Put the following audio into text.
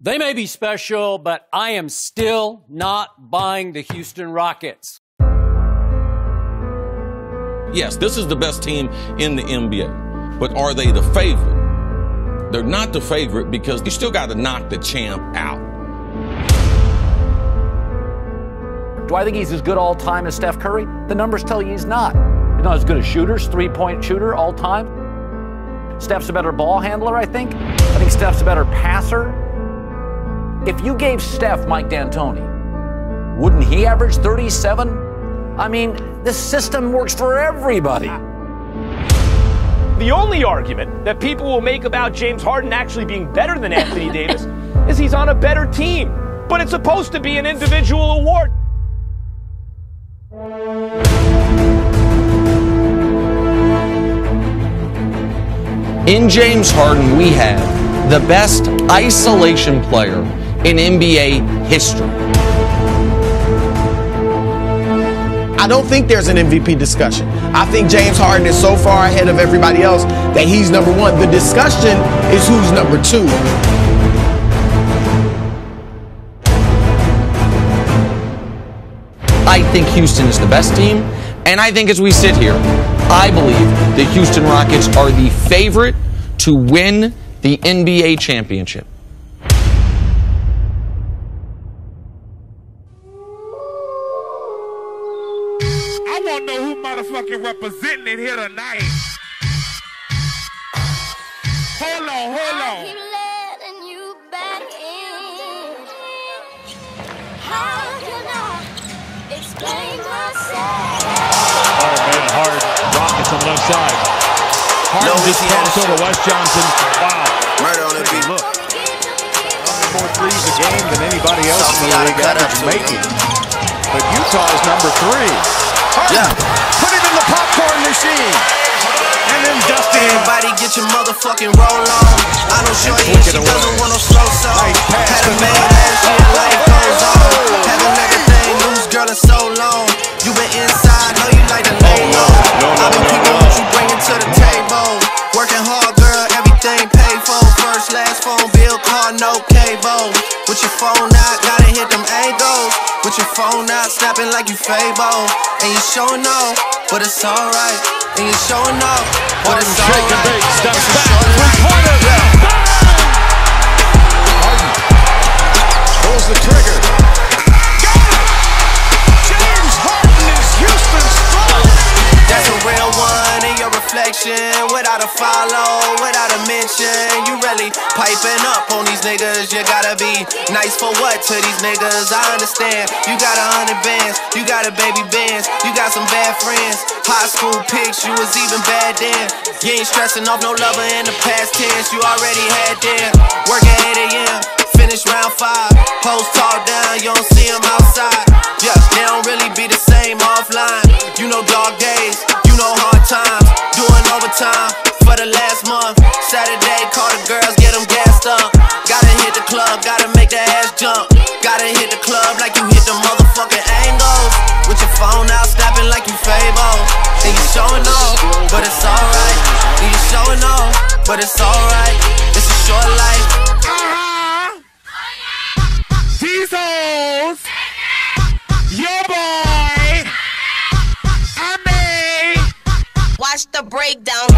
They may be special, but I am still not buying the Houston Rockets. Yes, this is the best team in the NBA, but are they the favorite? They're not the favorite because you still got to knock the champ out. Do I think he's as good all time as Steph Curry? The numbers tell you he's not. He's not as good as shooters, three point shooter all time. Steph's a better ball handler, I think. I think Steph's a better passer. If you gave Steph Mike D'Antoni, wouldn't he average 37? I mean, this system works for everybody. The only argument that people will make about James Harden actually being better than Anthony Davis is he's on a better team. But it's supposed to be an individual award. In James Harden, we have the best isolation player in NBA history. I don't think there's an MVP discussion. I think James Harden is so far ahead of everybody else that he's number one. The discussion is who's number two. I think Houston is the best team, and I think as we sit here, I believe the Houston Rockets are the favorite to win the NBA championship. I want to know who motherfucking representing it here tonight. Hold on, hold on. Oh man, hard. Rockets on the left side. Harden No, just he crossed has- over Wes Johnson. Wow. Murder on the beat. Look. More threes a game than anybody else in the league gotta average making. But Utah is number three. Yeah. Put it in the popcorn machine. And then Dustin. Everybody get your motherfucking roll on. I know shorty and she doesn't want no slow song. Had a man last year, life goes on. Haven't let that thing loose, girl, in so long. You been inside, know you like to oh, lay low. I've been peeping what you bringing to the table. Working hard, girl, everything paid for. First, last phone bill, car, no cable. With your phone out, gotta hit them angles. Your phone out, snapping like you Fabo. And you showing off, but it's alright. And you showing off, but it's Harden shake and alright. steps back, short life. Without a follow, without a mention. You really piping up on these niggas. You gotta be nice for what to these niggas? I understand. You got a hundred bands, you got a baby bands, you got some bad friends. High school pics, you was even bad then. You ain't stressing off no lover in the past tense. You already had them. Work at 8 a.m. Finish round five. Post talk down, you don't see them outside. Yeah, they don't really be the same offline. You know dog days, know hard times. Doing overtime for the last month. Saturday, call the girls, get them gassed up. Gotta hit the club, gotta make the ass jump. Gotta hit the club like you hit the motherfucking angles. With your phone out, snapping like you Fabo. And you showing off, but it's alright. And you showing off, but it's alright. Breakdown.